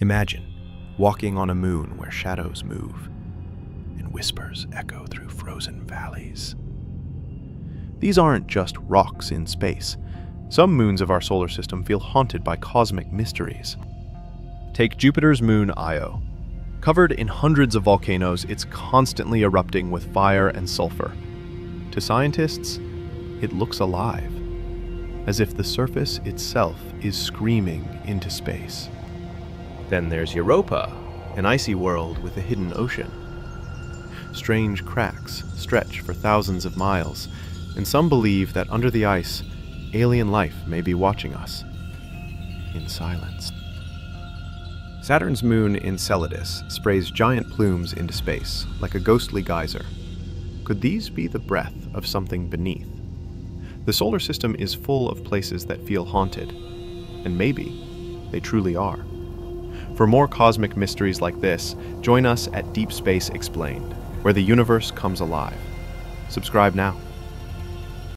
Imagine walking on a moon where shadows move and whispers echo through frozen valleys. These aren't just rocks in space. Some moons of our solar system feel haunted by cosmic mysteries. Take Jupiter's moon Io. Covered in hundreds of volcanoes, it's constantly erupting with fire and sulfur. To scientists, it looks alive, as if the surface itself is screaming into space. Then there's Europa, an icy world with a hidden ocean. Strange cracks stretch for thousands of miles, and some believe that under the ice, alien life may be watching us in silence. Saturn's moon Enceladus sprays giant plumes into space, like a ghostly geyser. Could these be the breath of something beneath? The solar system is full of places that feel haunted, and maybe they truly are. For more cosmic mysteries like this, join us at Deep Space Explained, where the universe comes alive. Subscribe now.